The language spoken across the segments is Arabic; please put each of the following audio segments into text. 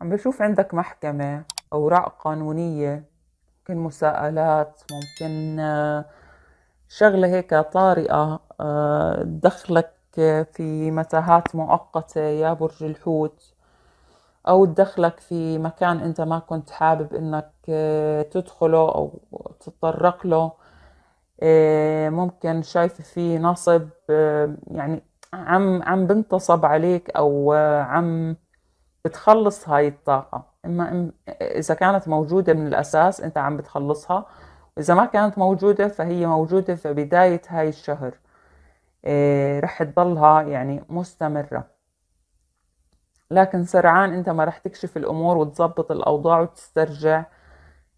عم بشوف عندك محكمة أوراق قانونية ممكن مساءلات ممكن آه، شغلة هيك طارئة آه، تدخلك في متاهات مؤقتة يا برج الحوت أو تدخلك في مكان أنت ما كنت حابب إنك آه، تدخله أو تتطرق له. ممكن شايفة في نصب يعني عم عم بنتصب عليك أو عم بتخلص هاي الطاقة. إما إذا كانت موجودة من الأساس أنت عم بتخلصها. وإذا ما كانت موجودة فهي موجودة في بداية هاي الشهر. إيه رح تضلها يعني مستمرة. لكن سرعان أنت ما رح تكشف الأمور وتظبط الأوضاع وتسترجع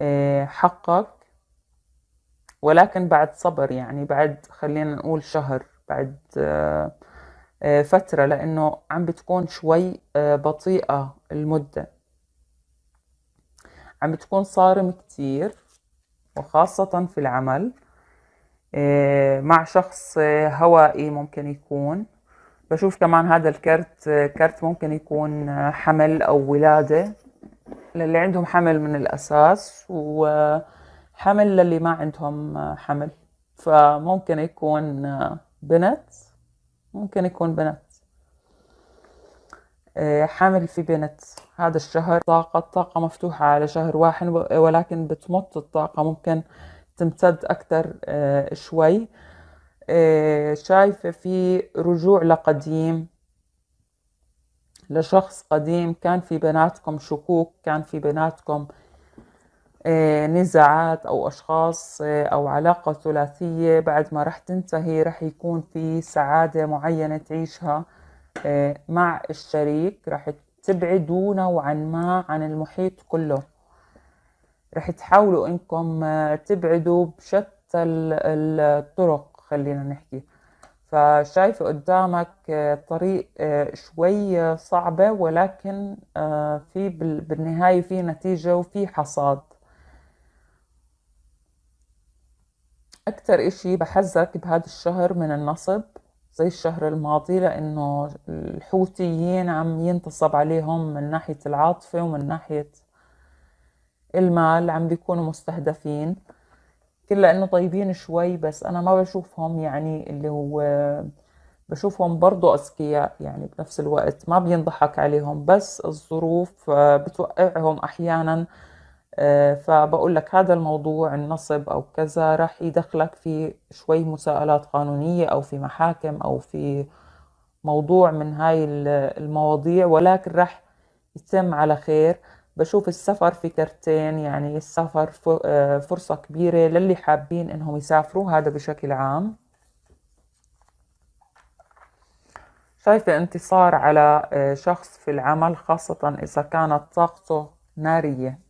إيه حقك. ولكن بعد صبر يعني بعد خلينا نقول شهر بعد آه، فترة لأنه عم بتكون شوي آه، بطيئة المدة. عم بتكون صارم كتير وخاصة في العمل آه، مع شخص هوائي ممكن يكون. بشوف كمان هذا الكرت كرت ممكن يكون حمل أو ولادة. للي عندهم حمل من الأساس وحمل للي ما عندهم حمل. فممكن يكون بنت. ممكن يكون بنت آه، حامل في بنت. هذا الشهر طاقة الطاقة مفتوحة على شهر واحد ولكن بتمط الطاقة. ممكن تمتد أكثر آه، شوي. آه، شايفة في رجوع لقديم. لشخص قديم. كان في بيناتكم شكوك كان في بيناتكم نزاعات أو أشخاص آه، أو علاقة ثلاثية بعد ما رح تنتهي رح يكون في سعادة معينة تعيشها آه، مع الشريك. رح تبعدوا نوعا ما عن المحيط كله. رح تحاولوا إنكم تبعدوا بشتى الطرق خلينا نحكي. فشايفة قدامك طريق شوي صعبة ولكن في بالنهاية في نتيجة وفي حصاد. أكتر إشي بحذرك بهذا الشهر من النصب زي الشهر الماضي لأنه الحوثيين عم ينتصب عليهم من ناحية العاطفة ومن ناحية المال عم بيكونوا مستهدفين. كل لأنه طيبين شوي بس أنا ما بشوفهم يعني اللي هو بشوفهم برضو أذكياء يعني بنفس الوقت ما بينضحك عليهم. بس الظروف بتوقعهم أحيانا آه، فبقول لك هذا الموضوع النصب أو كذا راح يدخلك في شوي مساءلات قانونية أو في محاكم أو في موضوع من هاي المواضيع ولكن راح يتم على خير. بشوف السفر في كرتين يعني السفر آه، فرصة كبيرة للي حابين إنهم يسافروا هذا بشكل عام. شايفة انتصار على آه، شخص في العمل خاصة إذا كانت طاقته نارية.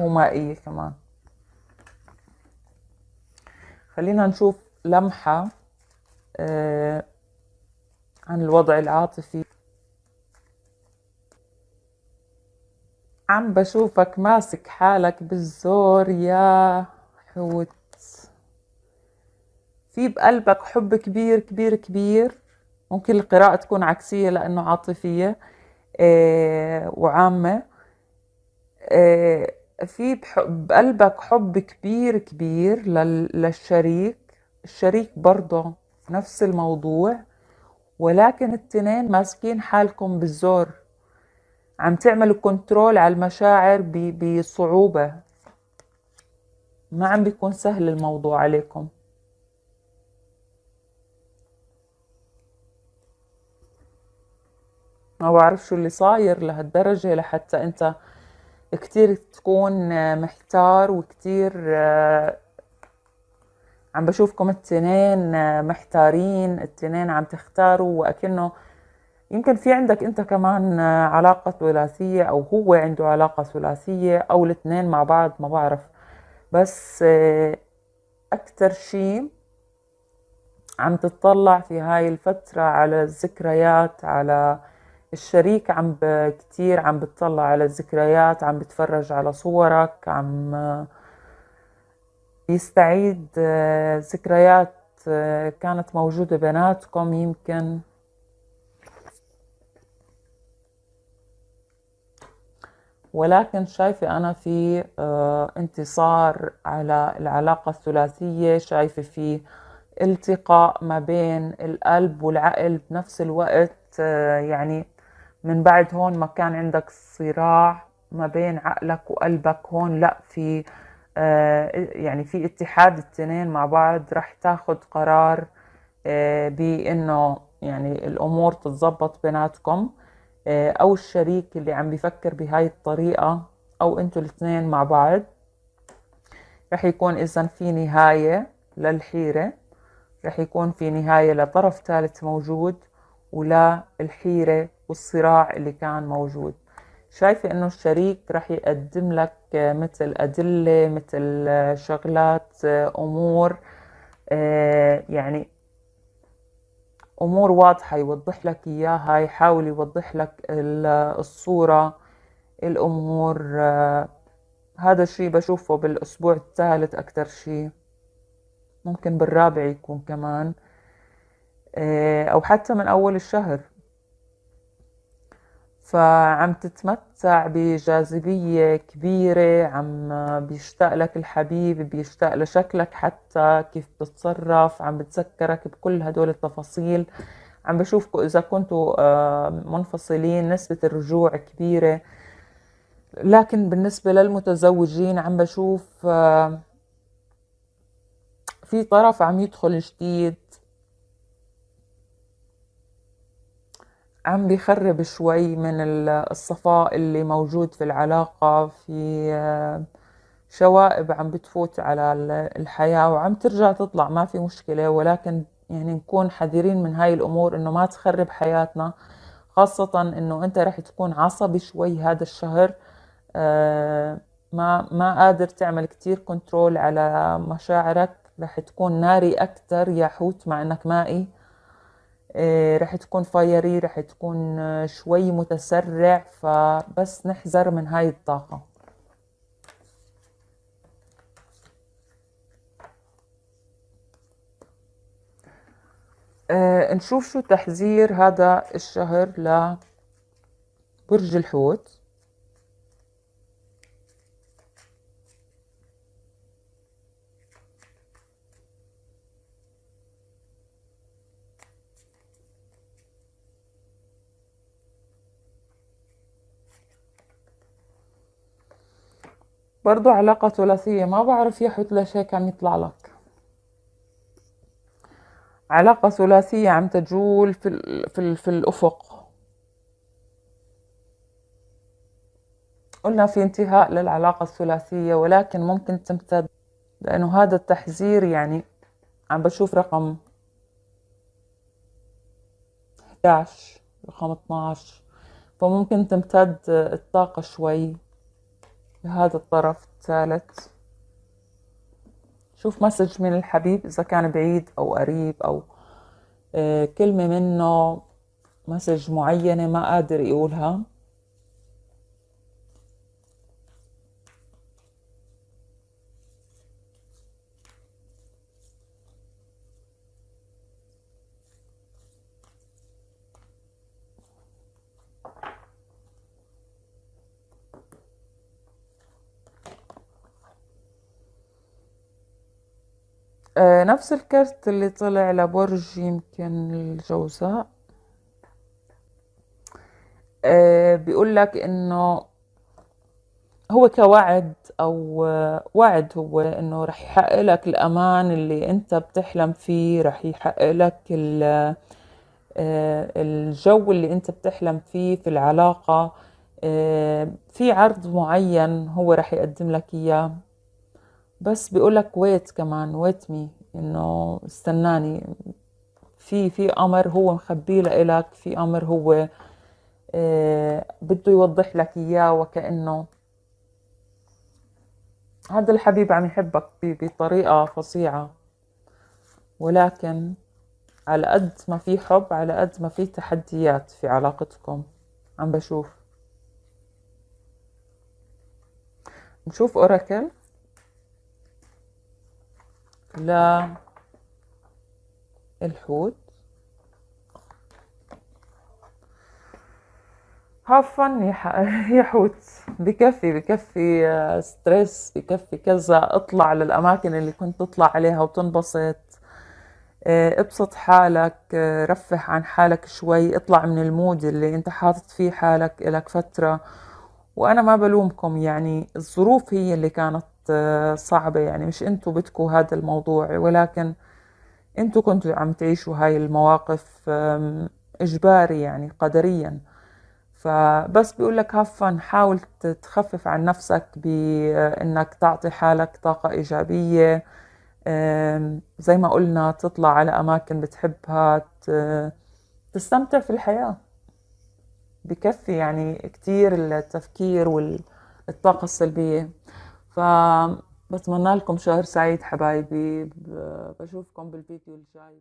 ومائية كمان. خلينا نشوف لمحة آه عن الوضع العاطفي. عم بشوفك ماسك حالك بالزور يا حوت. في بقلبك حب كبير كبير كبير. ممكن القراءة تكون عكسية لأنه عاطفية آه وعامة. آه في بقلبك حب كبير كبير للشريك. الشريك برضه نفس الموضوع ولكن التنين ماسكين حالكم بالزور عم تعملوا كنترول على المشاعر بصعوبة. ما عم بيكون سهل الموضوع عليكم. ما بعرف شو اللي صاير لهالدرجة لحتى أنت كتير تكون محتار وكتير آه، عم بشوفكم التنين آه، محتارين التنين عم تختاروا وأكنه يمكن في عندك أنت كمان آه، علاقة ثلاثية أو هو عنده علاقة ثلاثية أو الاثنين مع بعض ما بعرف. بس أكتر شيء عم تطلع في هاي الفترة على الذكريات على الشريك عم كتير عم بتطلع على الذكريات عم بتفرج على صورك عم يستعيد آه، ذكريات آه، كانت موجودة بيناتكم يمكن. ولكن شايفة أنا في آه، انتصار على العلاقة الثلاثية شايفة في التقاء ما بين القلب والعقل بنفس الوقت يعني من بعد هون ما كان عندك صراع ما بين عقلك وقلبك هون لا في آه، يعني في اتحاد التنين مع بعض رح تاخد قرار بإنه يعني الأمور تتظبط بيناتكم. أو الشريك اللي عم بيفكر بهاي الطريقة أو أنتوا الاثنين مع بعض رح يكون اذا في نهاية للحيرة رح يكون في نهاية لطرف ثالث موجود. ولا الحيرة والصراع اللي كان موجود. شايفة إنه الشريك رح يقدم لك مثل أدلة مثل شغلات أمور يعني أمور واضحة يوضح لك إياها يحاول يوضح لك الصورة الأمور هذا الشيء بشوفه بالأسبوع الثالث أكثر شيء ممكن بالرابع يكون كمان. آه، أو حتى من أول الشهر. فعم تتمتع بجاذبية كبيرة عم بيشتاق لك الحبيب بيشتاق لشكلك حتى كيف بتتصرف عم بتذكرك بكل هدول التفاصيل. عم بشوفكم إذا كنتوا آه، منفصلين نسبة الرجوع كبيرة. لكن بالنسبة للمتزوجين عم بشوف آه، في طرف عم يدخل جديد عم بيخرب شوي من الصفاء اللي موجود في العلاقة في آه، شوائب عم بتفوت على الحياة وعم ترجع تطلع ما في مشكلة. ولكن يعني نكون حذرين من هاي الأمور إنه ما تخرب حياتنا خاصة إنه أنت رح تكون عصبي شوي هذا الشهر. آه، ما ما قادر تعمل كتير control على مشاعرك رح تكون ناري أكتر يا حوت مع إنك مائي. رح تكون fiery رح تكون شوي متسرع فبس نحذر من هاي الطاقة. إيه نشوف شو تحذير هذا الشهر لبرج الحوت. برضو علاقة ثلاثية ما بعرف يا ليش هيك عم يطلع لك. علاقة ثلاثية عم تجول في, ال في, ال في الأفق. قلنا في انتهاء للعلاقة الثلاثية ولكن ممكن تمتد لأنه هذا التحذير يعني عم بشوف رقم 11 رقم 12 فممكن تمتد الطاقة شوي. لهذا الطرف الثالث. شوف message من الحبيب إذا كان بعيد أو قريب أو آه، كلمة منه message معينة ما قادر يقولها. آه نفس الكرت اللي طلع لبرج يمكن الجوزاء آه بيقول لك إنه هو كوعد أو وعد هو إنه رح يحقق لك الأمان اللي أنت بتحلم فيه رح يحقق لك آه الجو اللي أنت بتحلم فيه في العلاقة. آه في عرض معين هو رح يقدم لك إياه. بس بيقولك ويت كمان ويت مي إنه استناني. في في أمر هو مخبيه لإلك في أمر هو آه بده يوضح لك إياه وكأنه. هذا الحبيب عم يحبك بطريقة فظيعة. ولكن على قد ما في حب على قد ما في تحديات في علاقتكم. عم بشوف. نشوف oracle. لا. الحوت. have fun يا حوت. بكفي بكفي آه، stress بكفي كذا. اطلع للأماكن اللي كنت تطلع عليها وتنبسط. آه، ابسط حالك آه، رفه عن حالك شوي. اطلع من ال mood اللي انت حاطط فيه حالك إلك فترة. وأنا ما بلومكم يعني الظروف هي اللي كانت صعبة يعني مش انتو بدكوا هذا الموضوع ولكن انتو كنتوا عم تعيشوا هاي المواقف إجباري يعني قدريا. فبس بيقول لك هفن حاول تخفف عن نفسك بانك تعطي حالك طاقة إيجابية. زي ما قلنا تطلع على أماكن بتحبها تستمتع في الحياة. بكفي يعني كتير التفكير والطاقة السلبية. فبتمنى لكم شهر سعيد حبايبي. بشوفكم بالفيديو الجاي.